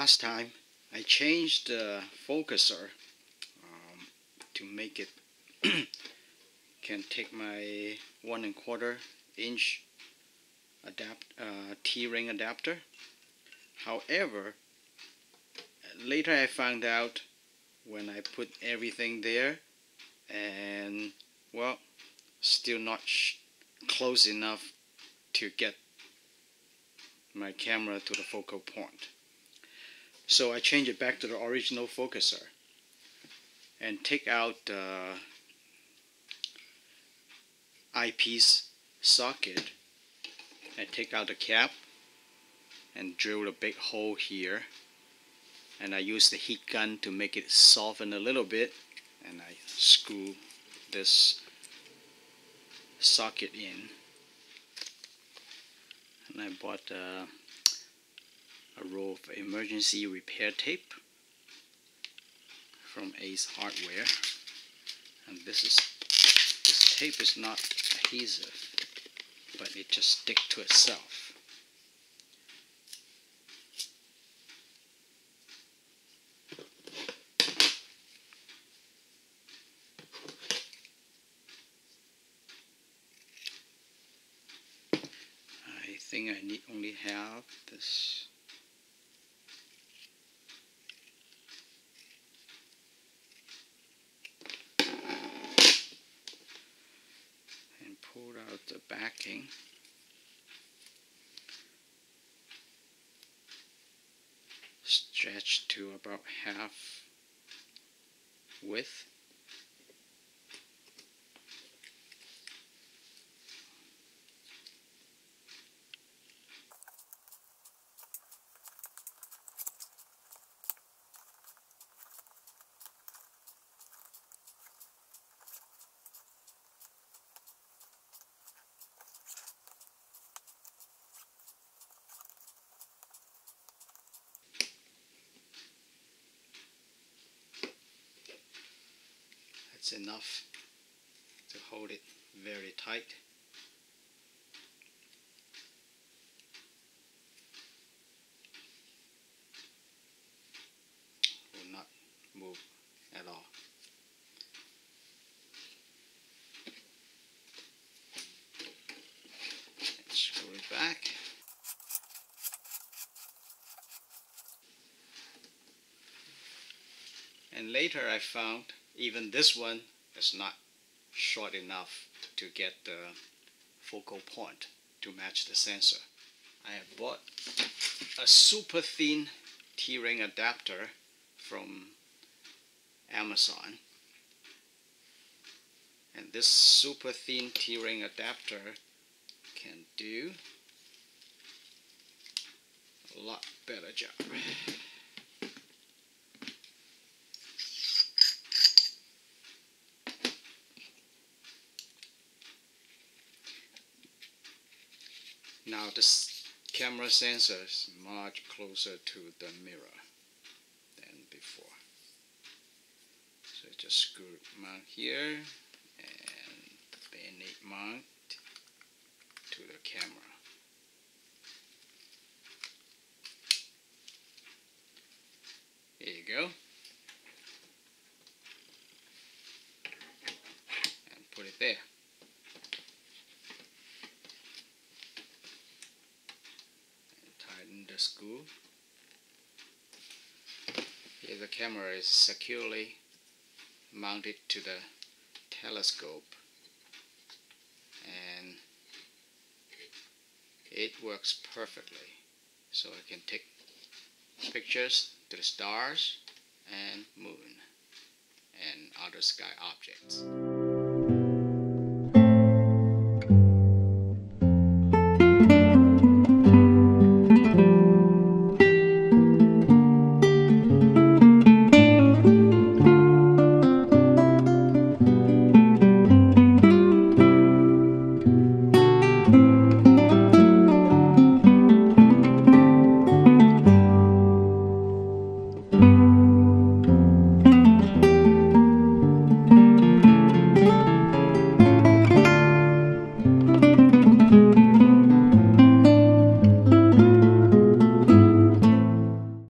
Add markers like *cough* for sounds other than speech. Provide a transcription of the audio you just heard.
last time I changed the focuser um, to make it *clears throat* can take my one and quarter inch adapt uh, T-ring adapter however later I found out when I put everything there and well still not close enough to get my camera to the focal point. So I change it back to the original focuser and take out the eyepiece socket and take out the cap and drill a big hole here. And I use the heat gun to make it soften a little bit. And I screw this socket in. And I bought uh, a roll of emergency repair tape from Ace Hardware. And this is this tape is not adhesive but it just stick to itself. I think I need only have this backing stretch to about half width That's enough to hold it very tight. Will not move at all. screw it back. And later I found even this one is not short enough to get the focal point to match the sensor. I have bought a super thin T-ring adapter from Amazon and this super thin T-ring adapter can do a lot better job. Now the camera sensor is much closer to the mirror than before. So just screw mount here and bayonet mount to the camera. There you go. And put it there. Screw. Here the camera is securely mounted to the telescope and it works perfectly so I can take pictures to the stars and moon and other sky objects.